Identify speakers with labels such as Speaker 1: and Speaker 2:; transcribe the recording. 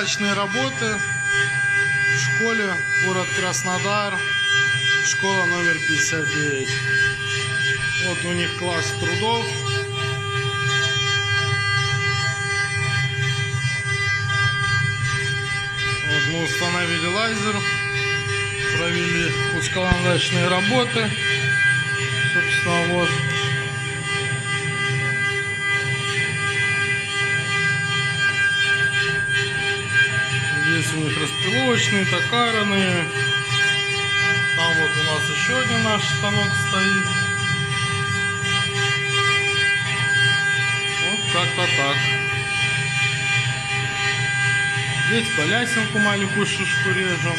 Speaker 1: наладочные работы в школе город Краснодар, школа номер 59. Вот у них класс трудов. Вот мы установили лазер, провели пусконаладочные работы. Собственно, вот. Здесь у них распиловочные, токарные. Там вот у нас еще один наш станок стоит. Вот как-то так. Здесь балясинку маленькую шишку режем.